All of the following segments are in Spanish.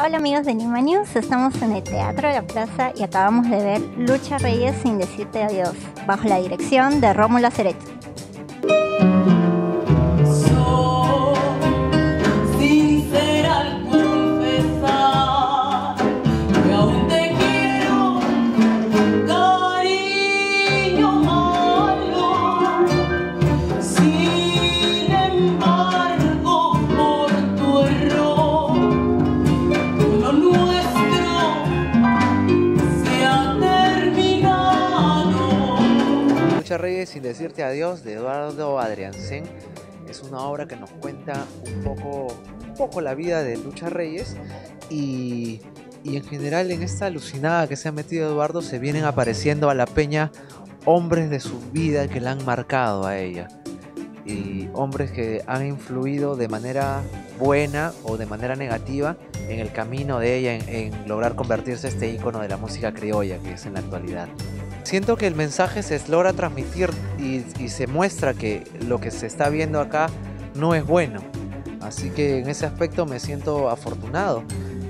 Hola amigos de Lima News, estamos en el Teatro de la Plaza y acabamos de ver Lucha Reyes sin decirte adiós, bajo la dirección de Rómulo Reyes sin decirte adiós de Eduardo Adriansen. Es una obra que nos cuenta un poco, un poco la vida de Lucha Reyes y, y en general en esta alucinada que se ha metido Eduardo se vienen apareciendo a la peña hombres de su vida que la han marcado a ella. Y hombres que han influido de manera buena o de manera negativa en el camino de ella en, lograr convertirse este ícono de la música criolla que es en la actualidad siento que el mensaje se logra transmitir y, se muestra que lo que se está viendo acá no es bueno. Así que en ese aspecto me siento afortunado.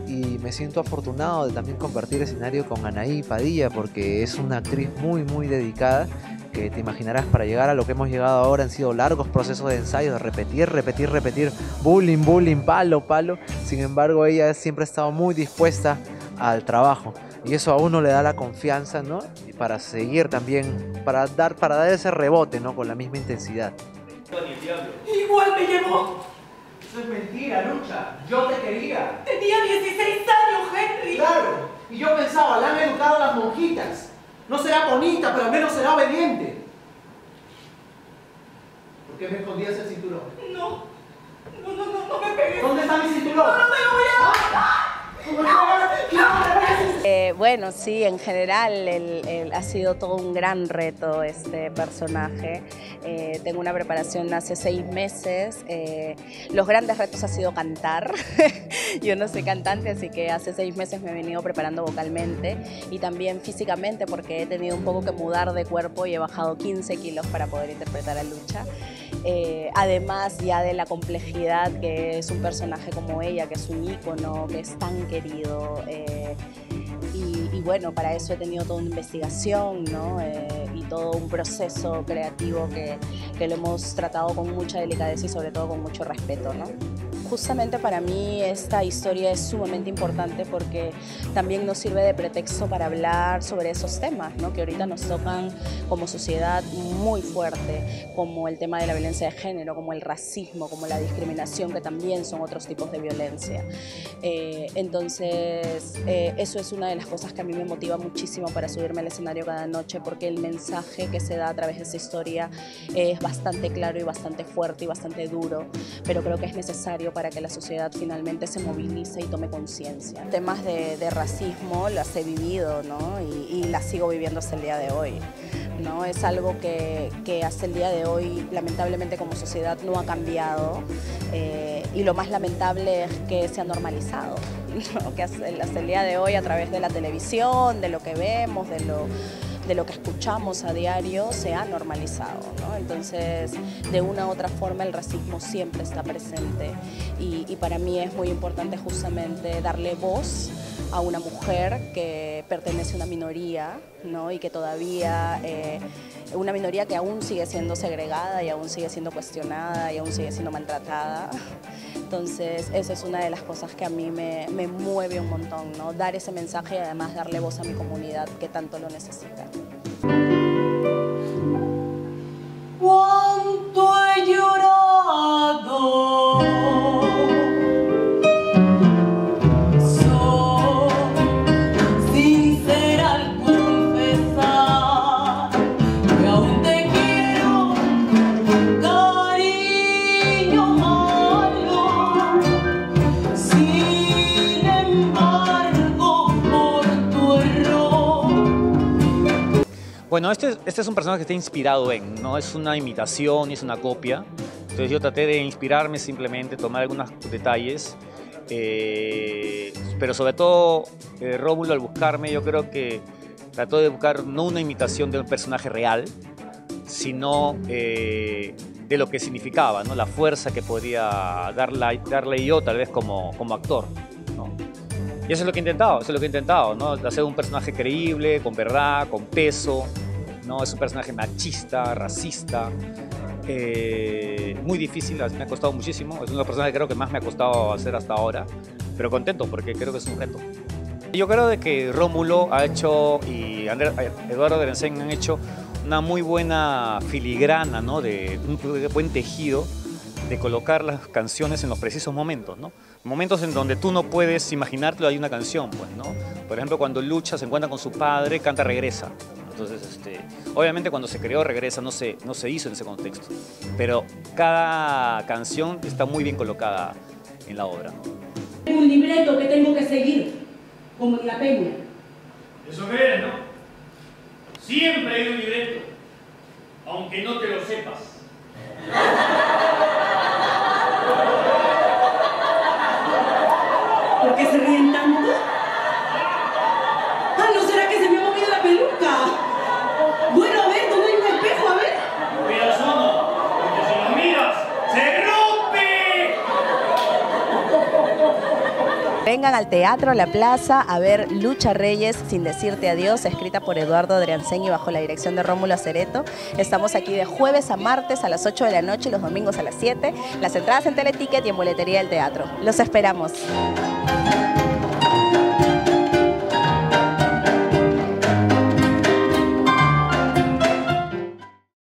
Y me siento afortunado de también compartir escenario con Anaí Padilla porque es una actriz muy muy dedicada que te imaginarás para llegar a lo que hemos llegado ahora han sido largos procesos de ensayo, de repetir, repetir, repetir, bullying, bullying, palo, palo. Sin embargo, ella siempre ha estado muy dispuesta al trabajo y eso a uno le da la confianza, ¿no? Y para seguir también, para dar, para dar ese rebote, ¿no? Con la misma intensidad. Igual me llevó. Eso es mentira, Lucha. Yo te quería. Tenía 16 años, Henry. Claro. Y yo pensaba, la han educado las monjitas. No será bonita, pero al menos será obediente. ¿Por qué me escondías el cinturón? No. No, no, no, no me pegues. ¿Dónde está mi cinturón? No, no me lo voy a... ¿Ah? Eh, bueno, sí, en general ha sido todo un gran reto este personaje. Eh, tengo una preparación hace seis meses. Eh, los grandes retos ha sido cantar. Yo no soy cantante, así que hace seis meses me he venido preparando vocalmente y también físicamente porque he tenido un poco que mudar de cuerpo y he bajado 15 kilos para poder interpretar a Lucha. además ya de la complejidad que es un personaje como ella, que es un ícono, que es tan querido. Y, bueno, para eso he tenido toda una investigación ¿no? Eh, y todo un proceso creativo que, que, lo hemos tratado con mucha delicadeza y sobre todo con mucho respeto. ¿no? Justamente para mí esta historia es sumamente importante porque también nos sirve de pretexto para hablar sobre esos temas ¿no? que ahorita nos tocan como sociedad muy fuerte, como el tema de la violencia de género, como el racismo, como la discriminación, que también son otros tipos de violencia. Eh, entonces, eh, eso es una de las cosas que a mí me motiva muchísimo para subirme al escenario cada noche porque el mensaje que se da a través de esa historia es bastante claro y bastante fuerte y bastante duro, pero creo que es necesario para que la sociedad finalmente se movilice y tome conciencia. Temas de, racismo las he vivido ¿no? y, las sigo viviendo hasta el día de hoy. ¿no? Es algo que, que, hasta el día de hoy lamentablemente como sociedad no ha cambiado eh, y lo más lamentable es que se ha normalizado, que hasta el día de hoy a través de la televisión, de lo que vemos, de lo de lo que escuchamos a diario se ha normalizado. Entonces, de una u otra forma, el racismo siempre está presente y, para mí es muy importante justamente darle voz a una mujer que pertenece a una minoría ¿no? y que todavía, eh, una minoría que aún sigue siendo segregada y aún sigue siendo cuestionada y aún sigue siendo maltratada. Entonces, esa es una de las cosas que a mí me, me mueve un montón, ¿no? dar ese mensaje y además darle voz a mi comunidad que tanto lo necesita. Bueno, este, este, es un personaje que está inspirado en, no es una imitación es una copia. Entonces yo traté de inspirarme simplemente, tomar algunos detalles. Eh, pero sobre todo, eh, Rómulo al buscarme, yo creo que trató de buscar no una imitación de un personaje real, sino eh, de lo que significaba, ¿no? la fuerza que podía darle, darle yo tal vez como, como actor. Y eso es lo que he intentado, eso es lo que he intentado, ¿no? hacer un personaje creíble, con verdad, con peso, ¿no? es un personaje machista, racista, eh, muy difícil, me ha costado muchísimo, es una persona que creo que más me ha costado hacer hasta ahora, pero contento porque creo que es un reto. Yo creo de que Rómulo ha hecho y Eduardo Derencén han hecho una muy buena filigrana, ¿no? de un buen tejido de colocar las canciones en los precisos momentos, ¿no? Momentos en donde tú no puedes imaginártelo, hay una canción, pues, ¿no? Por ejemplo, cuando Lucha se encuentra con su padre, canta Regresa. Entonces, este, obviamente cuando se creó Regresa no se, no se hizo en ese contexto, pero cada canción está muy bien colocada en la obra. Tengo un libreto que tengo que seguir, como en la peña. Eso crees, ¿no? Siempre hay un libreto, aunque no te lo sepas. ¿Por qué se ríen tanto? Ah, ¿no será que se me ha movido la peluca? Bueno, a ver, ¿dónde hay un espejo? A ver. Miras uno, porque si lo miras, ¡se rompe! Vengan al teatro, a la plaza, a ver Lucha Reyes sin decirte adiós, escrita por Eduardo Adriancén y bajo la dirección de Rómulo Acereto. Estamos aquí de jueves a martes a las 8 de la noche y los domingos a las 7. Las entradas en Teleticket y en boletería del teatro. Los esperamos.